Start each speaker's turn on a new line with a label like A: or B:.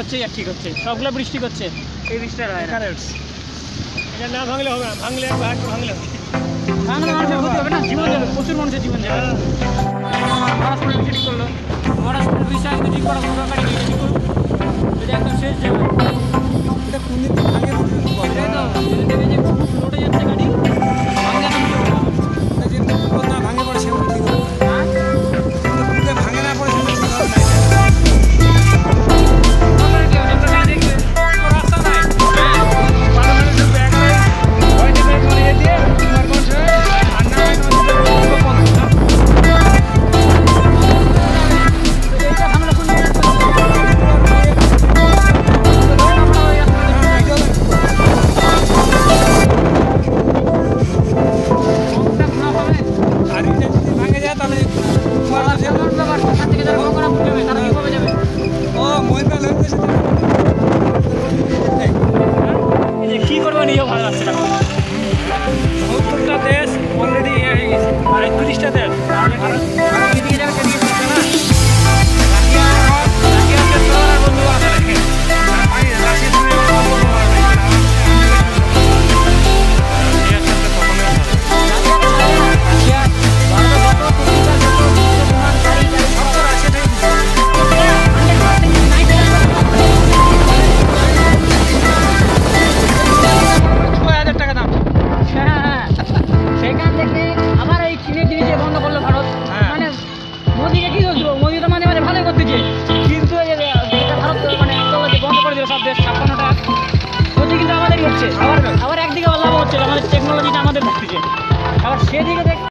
A: হচ্ছে আর ঠিক হচ্ছে। সবগুলো বৃষ্টি করছে।
B: এই বৃষ্টিটা হয় না।
A: কারেন্টস এটা না ভাঙলে হবে না ভাঙলে ভাঙলে
B: বাংলা মানুষের ক্ষতি হবে না জীবন যাবে প্রচুর মানুষের জীবন যাবে। মহারাষ্ট্র বিষয় ঠিক করল মহারাষ্ট্রের বিষয় ঠিক করা কোনো ঠিক করুন যদি একদম শেষ যাবে
A: হচ্ছে। আবার আবার একদিকে লাভ হচ্ছে আমাদের টেকনোলজিটা আমাদের ঢুকছে আবার সেদিকে